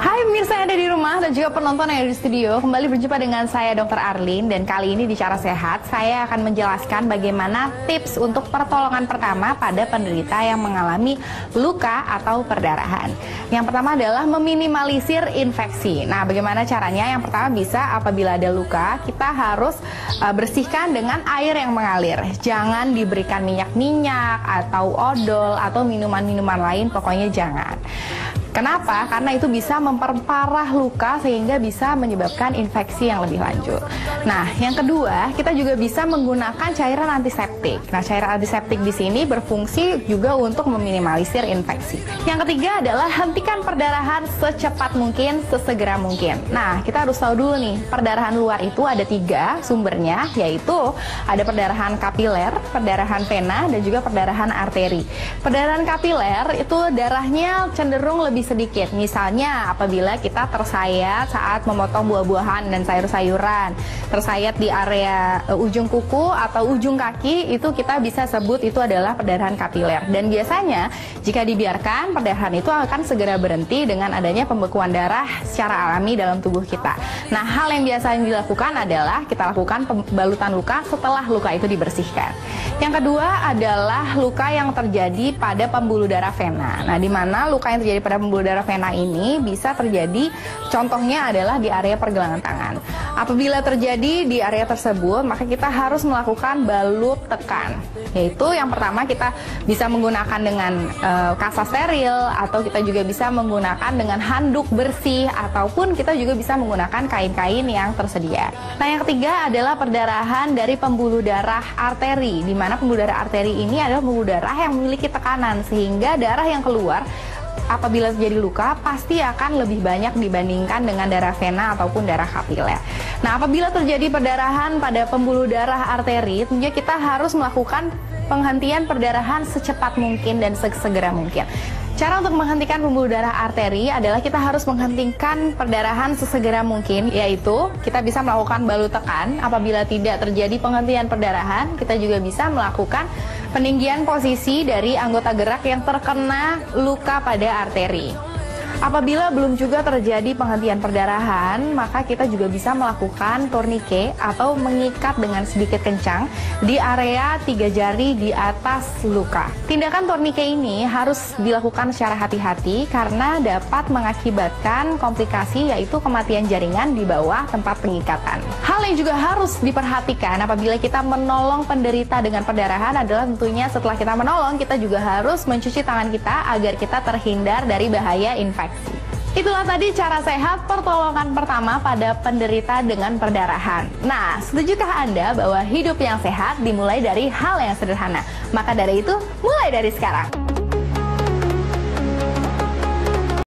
Hai pemirsa yang ada di rumah dan juga penonton yang ada di studio. Kembali berjumpa dengan saya Dr. Arlin. Dan kali ini di Cara Sehat Saya akan menjelaskan bagaimana tips untuk pertolongan pertama Pada penderita yang mengalami luka atau perdarahan. Yang pertama adalah meminimalisir infeksi. Nah bagaimana caranya? Yang pertama bisa apabila ada luka Kita harus uh, bersihkan dengan air yang mengalir. Jangan diberikan minyak-minyak Atau odol Atau minuman-minuman lain Pokoknya jangan Kenapa? Karena itu bisa memperparah luka sehingga bisa menyebabkan infeksi yang lebih lanjut. Nah, yang kedua, kita juga bisa menggunakan cairan antiseptik. Nah, cairan antiseptik di sini berfungsi juga untuk meminimalisir infeksi. Yang ketiga adalah hentikan perdarahan secepat mungkin, sesegera mungkin. Nah, kita harus tahu dulu nih, perdarahan luar itu ada tiga sumbernya, yaitu ada perdarahan kapiler, perdarahan vena, dan juga perdarahan arteri. Perdarahan kapiler itu darahnya cenderung lebih lebih sedikit. Misalnya apabila kita tersayat saat memotong buah-buahan dan sayur-sayuran, tersayat di area uh, ujung kuku atau ujung kaki, itu kita bisa sebut itu adalah perdarahan kapiler. Dan biasanya jika dibiarkan, perdarahan itu akan segera berhenti dengan adanya pembekuan darah secara alami dalam tubuh kita. Nah, hal yang biasanya dilakukan adalah kita lakukan pembalutan luka setelah luka itu dibersihkan. Yang kedua adalah luka yang terjadi pada pembuluh darah vena. Nah, di mana luka yang terjadi pada darah vena ini bisa terjadi contohnya adalah di area pergelangan tangan. Apabila terjadi di area tersebut, maka kita harus melakukan balut tekan. Yaitu yang pertama kita bisa menggunakan dengan e, kasa steril atau kita juga bisa menggunakan dengan handuk bersih ataupun kita juga bisa menggunakan kain-kain yang tersedia. Nah, yang ketiga adalah perdarahan dari pembuluh darah arteri di mana pembuluh darah arteri ini adalah pembuluh darah yang memiliki tekanan sehingga darah yang keluar apabila terjadi luka pasti akan lebih banyak dibandingkan dengan darah vena ataupun darah kapiler. Nah, apabila terjadi perdarahan pada pembuluh darah arteri, tentunya kita harus melakukan penghentian perdarahan secepat mungkin dan segera mungkin. Cara untuk menghentikan pembuluh darah arteri adalah kita harus menghentikan perdarahan sesegera mungkin, yaitu kita bisa melakukan balu tekan. Apabila tidak terjadi penghentian perdarahan, kita juga bisa melakukan peninggian posisi dari anggota gerak yang terkena luka pada arteri. Apabila belum juga terjadi penghentian perdarahan, maka kita juga bisa melakukan tourniquet atau mengikat dengan sedikit kencang di area tiga jari di atas luka. Tindakan tourniquet ini harus dilakukan secara hati-hati karena dapat mengakibatkan komplikasi yaitu kematian jaringan di bawah tempat pengikatan. Hal yang juga harus diperhatikan apabila kita menolong penderita dengan perdarahan adalah tentunya setelah kita menolong kita juga harus mencuci tangan kita agar kita terhindar dari bahaya infeksi infeksi. Itulah tadi cara sehat pertolongan pertama pada penderita dengan perdarahan. Nah, setujukah Anda bahwa hidup yang sehat dimulai dari hal yang sederhana? Maka dari itu, mulai dari sekarang.